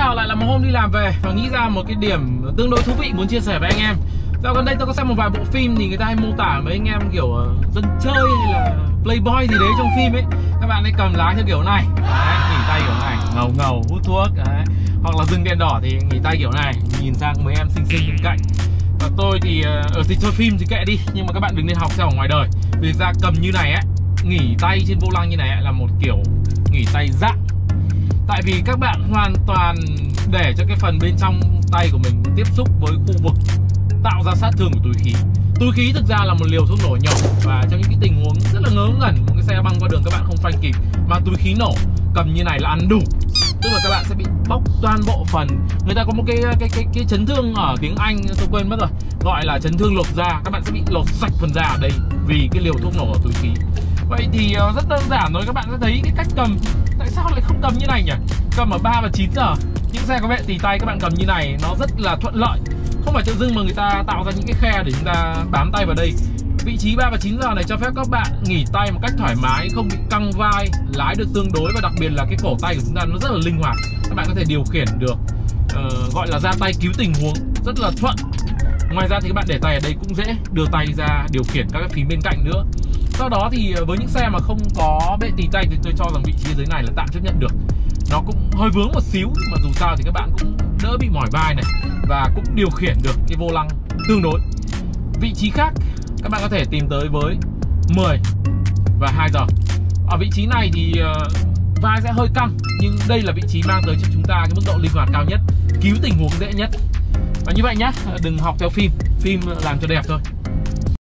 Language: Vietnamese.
chào lại là một hôm đi làm về và nghĩ ra một cái điểm tương đối thú vị muốn chia sẻ với anh em. Dạo gần đây tôi có xem một vài bộ phim thì người ta hay mô tả mấy anh em kiểu ờ, dân chơi hay là playboy gì đấy trong phim ấy. Các bạn ấy cầm lái theo kiểu này. Đấy, nghỉ tay kiểu này, ngầu ngầu, hút thuốc đấy. Hoặc là dừng đèn đỏ thì nghỉ tay kiểu này, nhìn sang mấy em xinh xinh bên cạnh. Và tôi thì ờ, ở thì chơi phim thì kệ đi Nhưng mà các bạn đừng nên học theo ở ngoài đời. Vì ra cầm như này ấy, nghỉ tay trên vô lăng như này ấy, là một kiểu nghỉ tay dạng Tại vì các bạn hoàn toàn để cho cái phần bên trong tay của mình tiếp xúc với khu vực, tạo ra sát thương của túi khí. Túi khí thực ra là một liều thuốc nổ nhỏ và trong những cái tình huống rất là ngớ ngẩn một cái xe băng qua đường các bạn không phanh kịp mà túi khí nổ, cầm như này là ăn đủ. Tức là các bạn sẽ bị bóc toàn bộ phần. Người ta có một cái cái cái cái chấn thương ở tiếng anh, tôi quên mất rồi, gọi là chấn thương lột da. Các bạn sẽ bị lột sạch phần da ở đây vì cái liều thuốc nổ ở túi khí vậy thì ờ, rất đơn giản thôi các bạn sẽ thấy cái cách cầm. Tại sao lại không cầm như này nhỉ? Cầm ở 3 và 9 giờ. Những xe có vệ tì tay các bạn cầm như này nó rất là thuận lợi. Không phải tự dưng mà người ta tạo ra những cái khe để chúng ta bám tay vào đây. Vị trí 3 và 9 giờ này cho phép các bạn nghỉ tay một cách thoải mái không bị căng vai lái được tương đối và đặc biệt là cái cổ tay của chúng ta nó rất là linh hoạt. Các bạn có thể điều khiển được uh, gọi là ra tay cứu tình huống rất là thuận. Ngoài ra thì các bạn để tay ở đây cũng dễ đưa tay ra điều khiển các cái phím bên cạnh nữa sau đó thì ờ, với những xe mà không có bệ tì tay thì tôi cho rằng vị trí dưới này là tạm chấp nhận được. Nó cũng hơi vướng một xíu, nhưng mà dù sao thì các bạn cũng đỡ bị mỏi vai này và cũng điều khiển được cái vô lăng tương đối. Vị trí khác, các bạn có thể tìm tới với 10 và 2 giờ. Ở vị trí này thì ờ, vai sẽ hơi căng, nhưng đây là vị trí mang tới cho chúng ta cái mức độ linh hoạt cao nhất, cứu tình huống dễ nhất. Và như vậy nhé đừng học theo phim phim làm cho đẹp thôi.